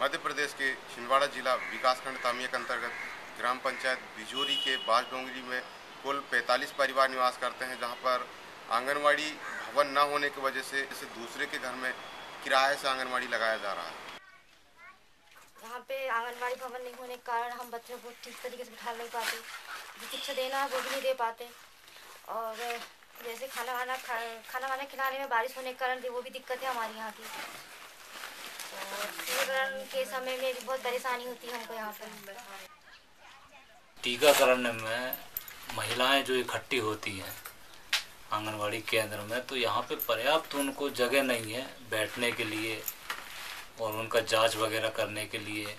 मध्य प्रदेश के छिंदवाड़ा जिला विकासखंड तामिया के अंतर्गत ग्राम पंचायत बिजोरी के बास डोंगरी में कुल 45 परिवार निवास करते हैं जहाँ पर आंगनवाड़ी भवन न होने की वजह से इसे दूसरे के घर में किराए से आंगनवाड़ी लगाया जा रहा है। यहाँ पे आंगनबाड़ी भवन नहीं होने के कारण हम बच्चों को ठीक तरीके से बिठा नहीं पाते जो शिक्षा देना है वो भी नहीं दे पाते। और जैसे खाना वाना खा, खाना वाना खिलाने में बारिश होने के कारण वो भी दिक्कत है हमारे यहाँ की। टीकाकरण के समय में भी बहुत परेशानी होती है हमको यहाँ पे टीकाकरण में महिलाएँ जो इकट्ठी होती हैं आंगनवाड़ी केंद्र में तो यहाँ पे पर्याप्त उनको जगह नहीं है बैठने के लिए और उनका जाँच वगैरह करने के लिए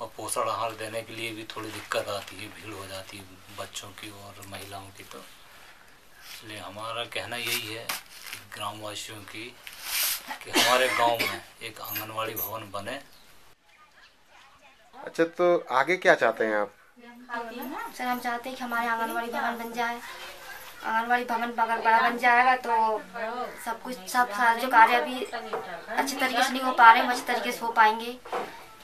और पोषण आहार देने के लिए भी थोड़ी दिक्कत आती है, भीड़ हो जाती है बच्चों की और महिलाओं की तो। इसलिए हमारा कहना यही है ग्रामवासियों की कि हमारे गाँव में एक आंगनवाड़ी भवन बने। अच्छा तो आगे क्या चाहते हैं आप? सर हम चाहते हैं कि हमारे आंगनबाड़ी भवन बन जाए। आंगनबाड़ी भवन अगर बड़ा बन जाएगा तो सब कुछ सब सारे जो कार्य अभी अच्छे तरीके से नहीं हो पा रहे हैं अच्छे तरीके से हो पाएँगे।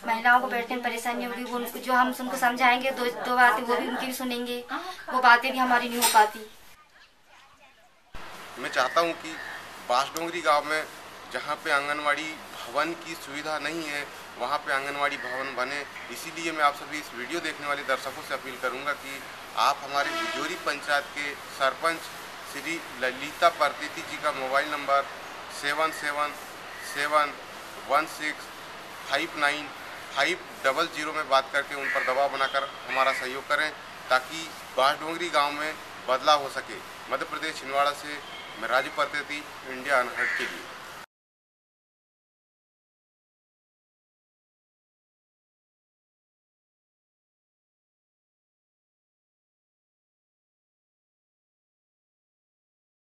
महिलाओं को बैठने में परेशानी होगी वो उनको जो हम उनको समझाएँगे दो दो बातें वो भी उनकी भी सुनेंगे। वो बातें भी हमारी नहीं हो पाती। मैं चाहता हूँ कि बांसडोंगरी गाँव में जहाँ पे आंगनवाड़ी भवन की सुविधा नहीं है, वहाँ पे आंगनवाड़ी भवन बने। इसीलिए मैं आप सभी इस वीडियो देखने वाले दर्शकों से अपील करूँगा कि आप हमारे बिजोरी पंचायत के सरपंच श्री ललिता परतीति जी का mobile number seven seven seven one six five nine five double zero में बात करके उन पर दबाव बनाकर हमारा सहयोग करें, ताकि बांसडोंगरी गाँव में बदलाव हो सके। मध्य प्रदेश छिंदवाड़ा से मैं राजू परतेती, इंडिया अनहट के लिए।